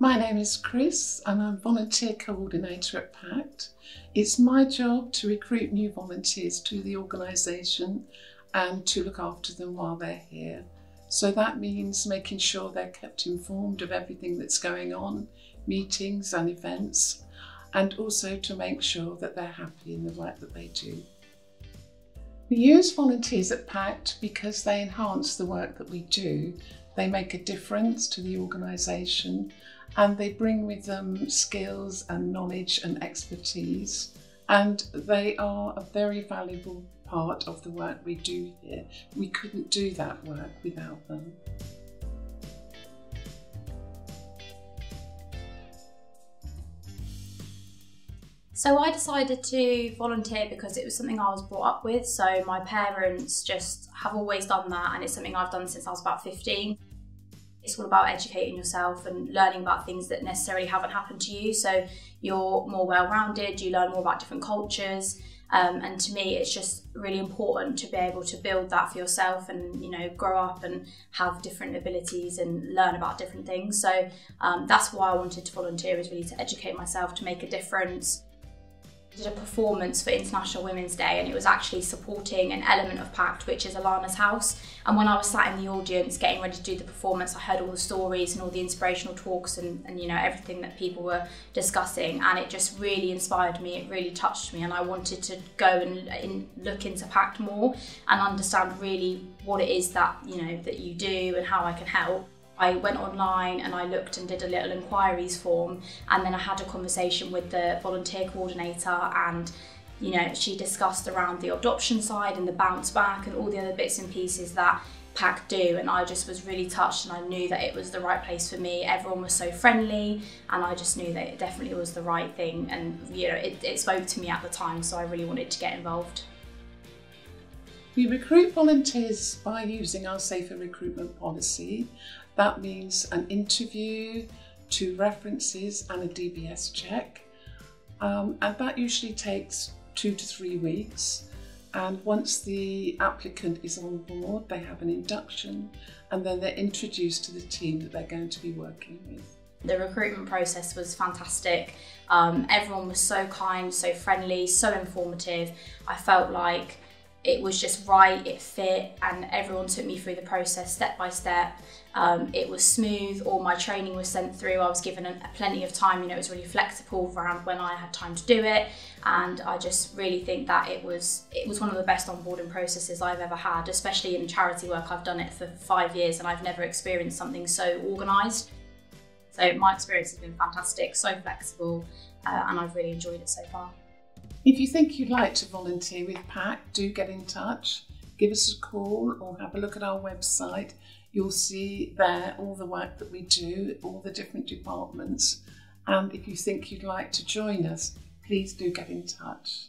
My name is Chris and I'm volunteer coordinator at PACT. It's my job to recruit new volunteers to the organisation and to look after them while they're here. So that means making sure they're kept informed of everything that's going on, meetings and events, and also to make sure that they're happy in the work that they do. We use volunteers at PACT because they enhance the work that we do. They make a difference to the organisation and they bring with them skills and knowledge and expertise. And they are a very valuable part of the work we do here. We couldn't do that work without them. So I decided to volunteer because it was something I was brought up with. So my parents just have always done that, and it's something I've done since I was about 15. It's all about educating yourself and learning about things that necessarily haven't happened to you. So you're more well rounded, you learn more about different cultures. Um, and to me, it's just really important to be able to build that for yourself and, you know, grow up and have different abilities and learn about different things. So um, that's why I wanted to volunteer is really to educate myself, to make a difference did a performance for International Women's Day and it was actually supporting an element of PACT, which is Alana's house. And when I was sat in the audience getting ready to do the performance, I heard all the stories and all the inspirational talks and, and you know everything that people were discussing and it just really inspired me, it really touched me and I wanted to go and, and look into PACT more and understand really what it is that you know that you do and how I can help. I went online and I looked and did a little inquiries form and then I had a conversation with the volunteer coordinator and you know she discussed around the adoption side and the bounce back and all the other bits and pieces that PACT do and I just was really touched and I knew that it was the right place for me. Everyone was so friendly and I just knew that it definitely was the right thing and you know it, it spoke to me at the time so I really wanted to get involved. We recruit volunteers by using our safer recruitment policy. That means an interview, two references and a DBS check. Um, and that usually takes two to three weeks. And once the applicant is on board, they have an induction and then they're introduced to the team that they're going to be working with. The recruitment process was fantastic. Um, everyone was so kind, so friendly, so informative. I felt like it was just right, it fit, and everyone took me through the process step by step. Um, it was smooth, all my training was sent through, I was given a, plenty of time, you know, it was really flexible around when I had time to do it, and I just really think that it was it was one of the best onboarding processes I've ever had, especially in charity work. I've done it for five years and I've never experienced something so organised. So my experience has been fantastic, so flexible, uh, and I've really enjoyed it so far. If you think you'd like to volunteer with PACT, do get in touch. Give us a call or have a look at our website. You'll see there all the work that we do, all the different departments. And if you think you'd like to join us, please do get in touch.